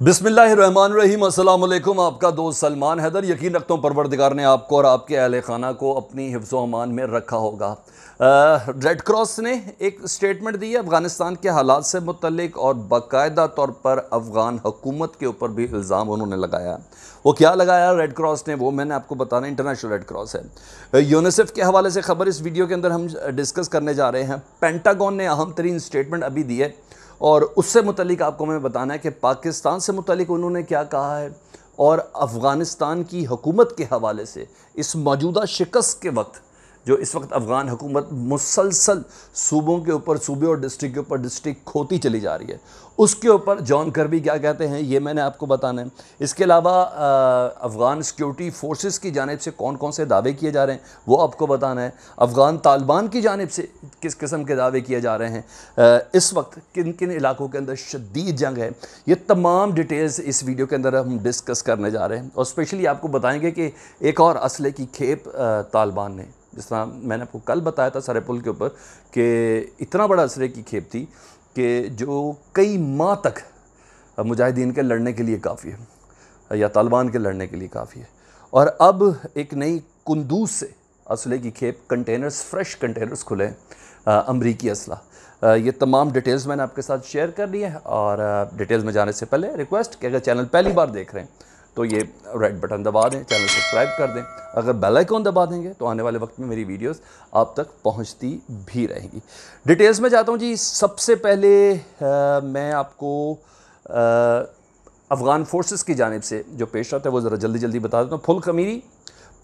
बिसमीम अल्लाम आपका दोस्त सलमान हैदर यकीन रखता हूँ परवरदिगार ने आपको और आपके अहल खाना को अपनी हिफ्ज़ अमान में रखा होगा। रेड क्रॉस ने एक स्टेटमेंट दी है, अफ़गानिस्तान के हालात से मुतलिक और बाकायदा तौर पर अफ़गान हुकूमत के ऊपर भी इल्ज़ाम उन्होंने लगाया। वो क्या लगाया रेड क्रॉस ने? वो मैंने आपको बताना इंटरनेशनल रेड क्रॉस है। यूनिसेफ के हवाले से खबर इस वीडियो के अंदर हम डिस्कस करने जा रहे हैं। पेंटागन ने अहम तरीन स्टेटमेंट अभी दी है। और उससे मुतलिक आपको मैं बताना है कि पाकिस्तान से मुतलिक उन्होंने क्या कहा है और अफ़गानिस्तान की हुकूमत के हवाले से इस मौजूदा शिकस्त के वक्त जो इस वक्त अफ़गान हुकूमत मुसलसल सूबों के ऊपर, सूबे और डिस्ट्रिक्ट के ऊपर डिस्ट्रिक्ट खोती चली जा रही है। उसके ऊपर जॉन करबी क्या कहते हैं, ये मैंने आपको बताना है। इसके अलावा अफ़गान सिक्योरिटी फोर्सेस की जानब से कौन कौन से दावे किए जा रहे हैं, वो आपको बताना है। अफ़गान तालिबान की जानब से किस किस्म के दावे किए जा रहे हैं। इस वक्त किन किन इलाकों के अंदर शदीद जंग है, ये तमाम डिटेल्स इस वीडियो के अंदर हम डिस्कस करने जा रहे हैं। और स्पेशली आपको बताएँगे कि एक और असले की खेप तालिबान ने। जिस तरह मैंने आपको कल बताया था सरे पुल के ऊपर, कि इतना बड़ा असरे की खेप थी कि जो कई माह तक मुजाहिदीन के लड़ने के लिए काफ़ी है, या तालिबान के लड़ने के लिए काफ़ी है। और अब एक नई कुंदूस से असले की खेप कंटेनर्स फ्रेश कंटेनर्स खुले अमरीकी असला ये तमाम डिटेल्स मैंने आपके साथ शेयर कर ली है, और डिटेल्स में जाने से पहले रिक्वेस्ट कि अगर चैनल पहली बार देख रहे हैं तो ये रेड बटन दबा दें चैनल सब्सक्राइब कर दें। अगर बेल आइकॉन दबा देंगे तो आने वाले वक्त में मेरी वीडियोस आप तक पहुँचती भी रहेंगी। डिटेल्स में जाता हूँ जी सबसे पहले आ, मैं आपको अफ़गान फोर्सेस की जानब से जो पेश रहा है वो ज़रा जल्दी जल्दी बता देता हूँ। फुल खमीरी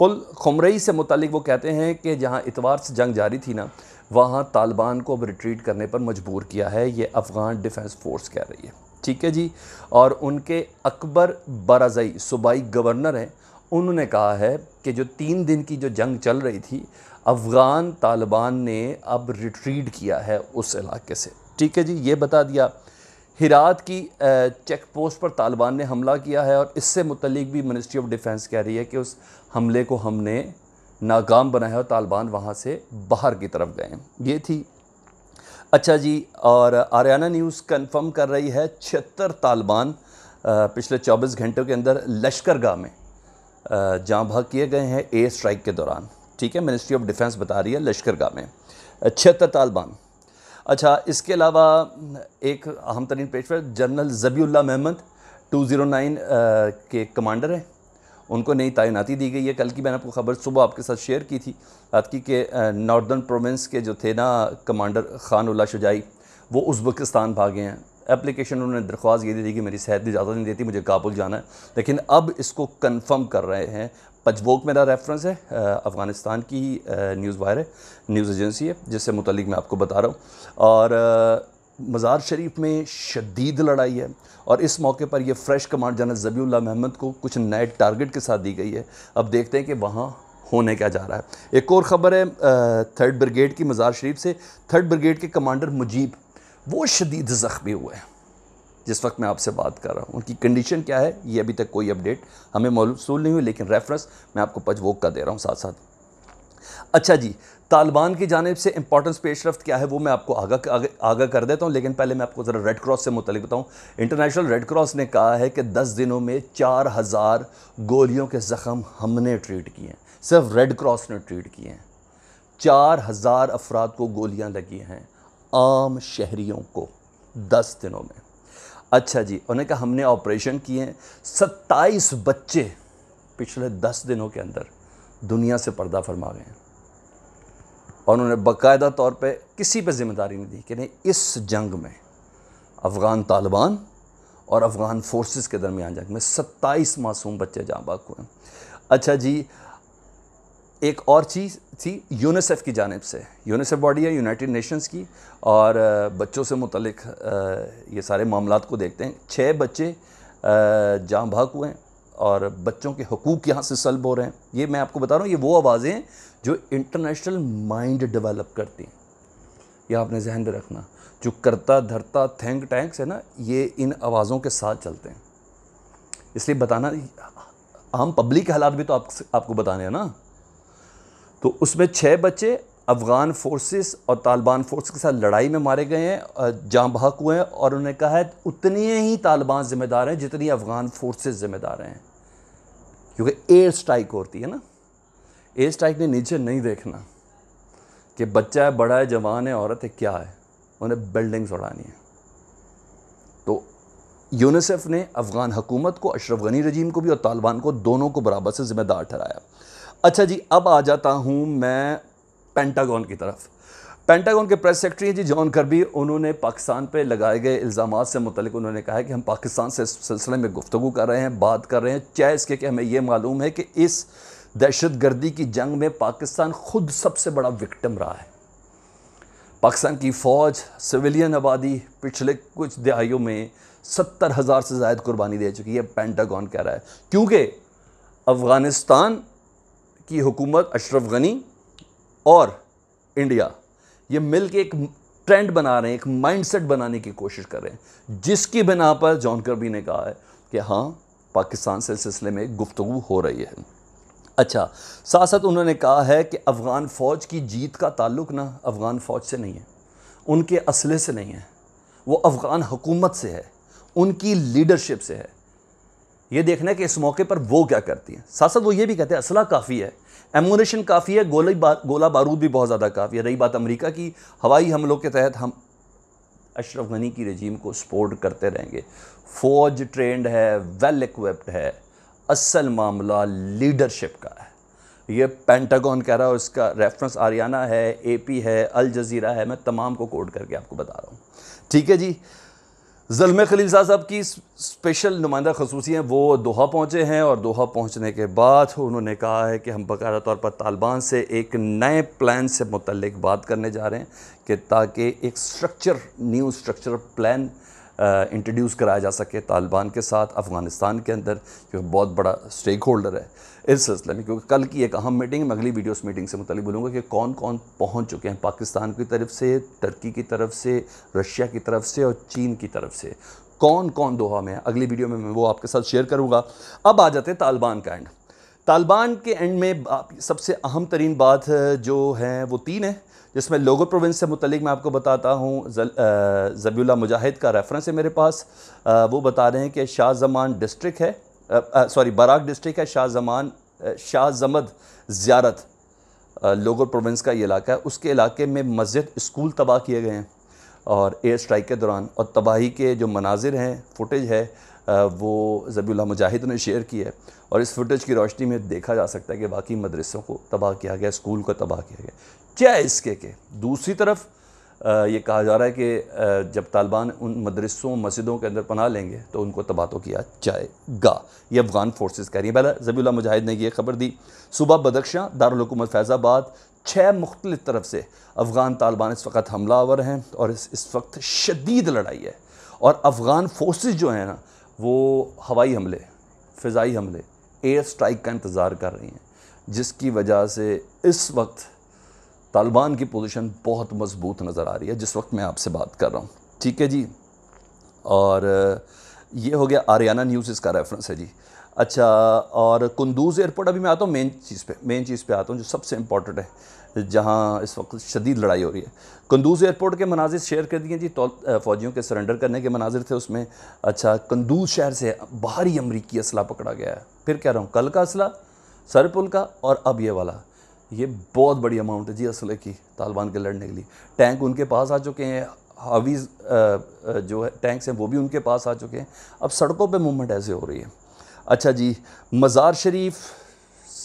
पुल खुमरई से मुतलिक वो कहते हैं कि जहाँ इतवार से जंग जारी थी ना वहाँ तालिबान को अब रिट्रीट करने पर मजबूर किया है ये अफ़गान डिफेंस फोर्स कह रही है। ठीक है जी? और उनके अकबर बराजई, सूबाई गवर्नर हैं, उन्होंने कहा है कि जो तीन दिन की जो जंग चल रही थी, अफ़गान तालिबान ने अब रिट्रीट किया है उस इलाके से। ठीक है जी, ये बता दिया। हिरात की चेक पोस्ट पर तालिबान ने हमला किया है और इससे मुतलिक भी मिनिस्ट्री ऑफ़ डिफेंस कह रही है कि उस हमले को हमने नाकाम बनाया और तालिबान वहाँ से बाहर की तरफ़ गए ये थी अच्छा जी, और आरियाना न्यूज़ कंफर्म कर रही है छिहत्तर तालिबान पिछले 24 घंटों के अंदर लश्कर गाह में जहाँ भाग किए गए हैं एयर स्ट्राइक के दौरान। ठीक है, मिनिस्ट्री ऑफ़ डिफेंस बता रही है लश्कर गाह में। छिहत्तर तालिबान। अच्छा इसके अलावा एक अहम तरीन पेश पर जनरल जबील्ला महमद 209 के कमांडर हैं। उनको नई तैनाती दी गई है। कल की मैंने आपको खबर सुबह आपके साथ शेयर की थी बात की कि नॉर्दर्न प्रोविंस के जो थे ना कमांडर खान उल्ला शुजाई, वो उज़्बेकिस्तान भागे हैं। एप्लीकेशन उन्होंने दरख्वास्त ये दी थी कि मेरी सेहत इजाज़त नहीं देती, मुझे काबुल जाना है। लेकिन अब इसको कन्फर्म कर रहे हैं। पजवोक मेरा रेफरेंस है अफ़गानिस्तान की न्यूज़ वायर है न्यूज़ एजेंसी है, जिससे मुतलिक मैं आपको बता रहा हूँ। और मज़ार शरीफ में शदीद लड़ाई है। और इस मौके पर यह fresh command general Jabiullah Mohammad को कुछ नए टारगेट के साथ दी गई है। अब देखते हैं कि वहाँ होने क्या जा रहा है। एक और ख़बर है थर्ड ब्रिगेड की मज़ार शरीफ से थर्ड ब्रिगेड के कमांडर मुजीब, वो शदीद ज़ख्मी हुए हैं। जिस वक्त मैं आपसे बात कर रहा हूँ, उनकी कंडीशन क्या है, ये अभी तक कोई अपडेट हमें मौसू नहीं हुई, लेकिन रेफरेंस मैं आपको पजवोक का दे रहा हूँ साथ साथ अच्छा जी तालिबान की जानब से इंपॉर्टेंस पेश रफ्त क्या है, वो मैं आपको आगा आगा कर देता हूँ, लेकिन पहले मैं आपको ज़रा रेड क्रॉस से मुतलिक बताऊँ। इंटरनेशनल रेड क्रॉस ने कहा है कि दस दिनों में चार हज़ार गोलियों के ज़ख़म हमने ट्रीट किए हैं, सिर्फ़ रेड क्रॉस ने ट्रीट किए हैं। चार हज़ार अफराद को गोलियाँ लगी हैं, आम शहरीों को दस दिनों में। अच्छा जी, उन्होंने कहा हमने ऑपरेशन किए हैं। सत्ताईस बच्चे पिछले दस दिनों के अंदर दुनिया से पर्दा फरमा गए हैं। और उन्होंने बाकायदा तौर पे किसी पे ज़िम्मेदारी नहीं दी कि नहीं, इस जंग में अफ़गान तालिबान और अफ़गान फोर्सेस के दरमियान जंग में सत्ताईस मासूम बच्चे जहाँ बाग हुए अच्छा जी, एक और चीज़ थी, यूनिसेफ की जानब से। यूनिसेफ बॉडी है, यूनाइटेड नेशंस की, और बच्चों से मुतलिक ये सारे मामला को देखते हैं। छः बच्चे जहाँ भाग हुए हैं। और बच्चों के हकूक़ यहाँ से सल्ब हो रहे हैं। ये मैं आपको बता रहा हूँ ये वो आवाज़ें जो इंटरनेशनल माइंड डेवलप करती हैं। यह आपने जहन में रखना। जो करता धरता थैंक टैंक्स है ना ये इन आवाज़ों के साथ चलते हैं। इसलिए बताना आम पब्लिक के हालात भी तो आप, आपको बताने हैं ना। तो उसमें छः बच्चे अफ़गान फोर्सेस और तालिबान फोर्स के साथ लड़ाई में मारे गए हैं जहाँ बहक हुए हैं और उन्होंने कहा है, उतनी ही तालिबान ज़िम्मेदार हैं जितनी अफ़गान फोर्सेस ज़िम्मेदार हैं। क्योंकि एयर स्ट्राइक होती है ना। एयर स्ट्राइक ने नीचे नहीं देखना कि बच्चा है, बड़ा है, जवान है, औरत है, क्या है। उन्हें बिल्डिंग्स उड़ानी है। तो यूनिसेफ ने अफ़गान हुकूमत को, अशरफ गनी रजीम को भी और तालिबान को दोनों को बराबर से ज़िम्मेदार ठहराया। अच्छा जी, अब आ जाता हूँ मैं पेंटागन की तरफ़। पेंटागन के प्रेस सेक्रेटरी हैं जी जॉन करबी उन्होंने पाकिस्तान पे लगाए गए इल्ज़ाम से मुतलिक उन्होंने कहा है कि हम पाकिस्तान से इस सिलसिले में गुफ्तु कर रहे हैं, बात कर रहे हैं। चाहे इसके कि हमें यह मालूम है कि इस दहशत गर्दी की जंग में पाकिस्तान खुद सबसे बड़ा विक्टम रहा है। पाकिस्तान की फ़ौज सिविलियन आबादी पिछले कुछ दहाइयों में सत्तर हज़ार से ज़ायद कुर्बानी दे चुकी है पेंटागन कह रहा है। क्योंकि अफ़गानिस्तान की हुकूमत अशरफ गनी और इंडिया, ये मिल के एक ट्रेंड बना रहे हैं, एक माइंडसेट बनाने की कोशिश कर रहे हैं। जिसकी बिना पर जॉन करबी ने कहा है कि हाँ पाकिस्तान से सिलसिले में गुफ्तु हो रही है। अच्छा साथ साथ उन्होंने कहा है कि अफ़गान फ़ौज की जीत का ताल्लुक ना अफ़गान फ़ौज से नहीं है, उनके असले से नहीं है। वो अफ़गान हुकूमत से है, उनकी लीडरशिप से है। ये देखना है कि इस मौके पर वो क्या करती हैं। साथ साथ वो ये भी कहते हैं असला काफ़ी है एमोनेशन काफ़ी है गोला बा, गोला बारूद भी बहुत ज़्यादा काफ़ी है। रही बात अमेरिका की हवाई हमलों के तहत हम अशरफ गनी की रजीम को सपोर्ट करते रहेंगे। फ़ौज ट्रेंड है वेल इक्विप्ड है असल मामला लीडरशिप का है। ये पेंटागन कह रहा है उसका रेफरेंस आरियाना है एपी है अल जज़ीरा है मैं तमाम को कोड करके आपको बता रहा हूँ। ठीक है जी जलम खलील साहब की स्पेशल नुमाइंदा खसूसी हैं, वो दोहा पहुँचे हैं और दोहा पहुँचने के बाद उन्होंने कहा है कि हम बाकायदा तौर पर तालिबान से एक नए प्लान से मुतलक बात करने जा रहे हैं कि ताकि एक structure new structure plan introduce कराया जा सके तालिबान के साथ, अफ़गानिस्तान के अंदर क्योंकि बहुत बड़ा स्टेक होल्डर है। इस सिलसिले में, क्योंकि कल की एक अहम मीटिंग मैं अगली वीडियोस मीटिंग से मुतलिक बोलूँगा कि कौन कौन पहुँच चुके हैं पाकिस्तान की तरफ़ से टर्की की तरफ़ से, रशिया की तरफ़ से और चीन की तरफ़ से। कौन कौन दोहा में अगली वीडियो में मैं वो आपके साथ शेयर करूँगा। अब आ जाते हैं तालिबान का एंड तालिबान के एंड में सबसे अहम तरीन बात जो है, वो तीन है। जिसमें लोगो प्रोविंस से मुतलिक मैं आपको बताता हूँ ज़बीला मुजाहिद का रेफरेंस है मेरे पास। वो बता रहे हैं कि शाह जमान डिस्ट्रिक्ट है सॉरी, बराक डिस्ट्रिक्ट है शाह जमान शाह जमद ज़्यारत लोगो प्रोविंस का ये इलाका है। उसके इलाके में मस्जिद, स्कूल तबाह किए गए हैं और एयर स्ट्राइक के दौरान और तबाही के जो मनाजिर हैं, फुटेज है वो ज़बीला मुजाहिद ने शेयर की है और इस फुटेज की रोशनी में देखा जा सकता है कि बाकी मदरसों को तबाह किया गया, स्कूल को तबाह किया गया। क्या इसके के? दूसरी तरफ़ ये कहा जा रहा है कि जब तालिबान उन मदरसों, मस्जिदों के अंदर पना लेंगे तो उनको तबाह तो किया जाएगा। ये अफ़गान फोर्सेस कह रही हैं। पहला जबीला मुजाहिद ने यह खबर दी। सुबह बदख्शां दारकूमत फैज़ाबाद छः मुख्तलिफ़ तरफ़ से अफ़गान तालिबान इस वक्त हमलावर हैं और इस इस वक्त शदीद लड़ाई है। और अफ़गान फोर्सेस जो हैं ना वो हवाई हमले, फ़िज़ाई हमले एयर स्ट्राइक का इंतज़ार कर रही हैं, जिसकी वजह से इस वक्त तालिबान की पोजीशन बहुत मज़बूत नज़र आ रही है, जिस वक्त मैं आपसे बात कर रहा हूँ। ठीक है जी? और, ये हो गया आरियाना न्यूज़ इसका रेफरेंस है जी। अच्छा और कुंदूज़ एयरपोर्ट अभी मैं आता हूँ मेन चीज़ पे मेन चीज़ पे आता हूँ, जो सबसे इंपॉर्टेंट है। जहाँ इस वक्त शदीद लड़ाई हो रही है। कंदूज़ एयरपोर्ट के मनाजिर शेयर कर दिए जी फ़ौजियों के सरेंडर करने के मनाजिर थे उसमें। अच्छा कंदूज शहर से बाहरी अमरीकी असला पकड़ा गया है। फिर कह रहा हूँ, कल का असला सरपुल का और अब ये वाला। ये बहुत बड़ी अमाउंट है जी असले की, तालिबान के लड़ने के लिए। टैंक उनके पास आ चुके हैं हावीज़ जो है, टैंक्स हैं, वो भी उनके पास आ चुके हैं। अब सड़कों पे मूवमेंट ऐसे हो रही है। अच्छा जी, मज़ार शरीफ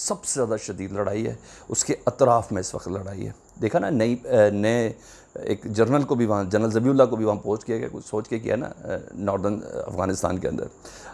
सबसे ज़्यादा शदीद लड़ाई है, उसके अतराफ़ में इस वक्त लड़ाई है। देखा ना, नई नए, एक जर्नल को भी वहाँ, जनरल जबील्ला को भी वहाँ पहुँच किया गया, कुछ सोच के किया ना नॉर्दर्न अफ़गानिस्तान के अंदर।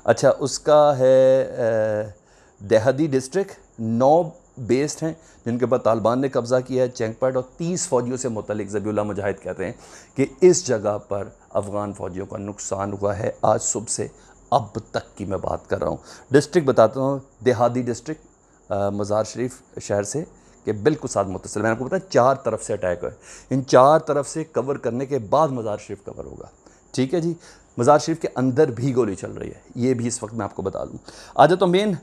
अच्छा उसका है देहादी डिस्ट्रिक्ट, नौ बेस्ड हैं, जिनके ऊपर तालिबान ने कब्ज़ा किया है चैंकपट और तीस फ़ौजियों से मुतलिक जबील्ला मुजाहिद कहते हैं कि इस जगह पर अफ़गान फ़ौजियों का नुकसान हुआ है। आज सुबह से अब तक की मैं बात कर रहा हूँ। डिस्ट्रिक्ट बताता हूँ, देहादी डिस्ट्रिक्ट मज़ार शरीफ शहर से कि बिल्कुल साथ मुतसिल। मैंने आपको बताया चार तरफ़ से अटैक हुए। इन चार तरफ़ से कवर करने के बाद मज़ार शरीफ कवर होगा। ठीक है जी? मज़ार शरीफ के अंदर भी गोली चल रही है। ये भी इस वक्त मैं आपको बता दूँ। आज तो मेन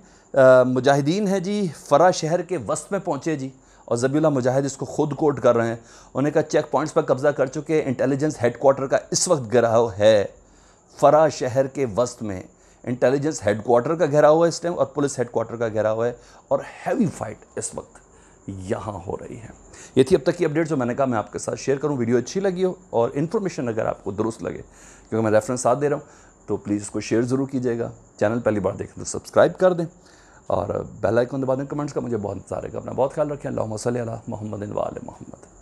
मुजाहिदीन है जी, फ़रा शहर के वस्त में पहुँचे जी और जबीला मुजाहिद इसको खुद कोट कर रहे हैं। उन्हें कहा, चेक पॉइंट्स पर कब्जा कर चुके इंटेलिजेंस हेडकोार्टर का इस वक्त गिराव है। फरा शहर के वस्त में इंटेलिजेंस हेडकोार्टर का घेरा हुआ है इस टाइम और पुलिस हेडकोार्टर का घेरा हुआ है और हैवी फाइट इस वक्त यहाँ हो रही है। ये थी अब तक की अपडेट जो मैंने कहा, मैं आपके साथ शेयर करूँ। वीडियो अच्छी लगी हो और इन्फॉर्मेशन अगर आपको दुरुस्त लगे, क्योंकि मैं रेफरेंस साथ दे रहा हूँ तो प्लीज़ इसको शेयर ज़रूर कीजिएगा। चैनल पहली बार देखें तो सब्सक्राइब कर दें और बेल आइकन दबा दें। कमेंट्स का मुझे बहुत इंतज़ार है अपना बहुत ख्याल रखें। अल्लाह सल मोहम्मद वाल मोहम्मद।